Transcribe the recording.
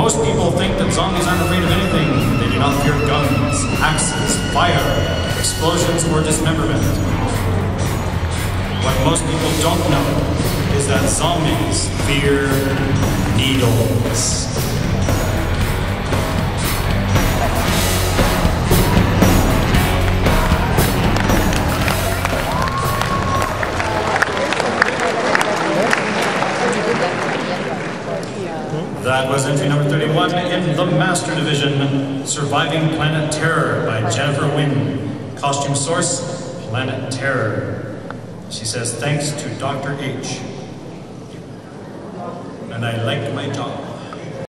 Most people think that zombies aren't afraid of anything. They do not fear guns, axes, fire, explosions, or dismemberment. What most people don't know is that zombies fear needles. That was entry number 31 in the Master Division, Surviving Planet Terror by Jennifer Wynn. Costume source, Planet Terror. She says, thanks to Dr. H. And I liked my job.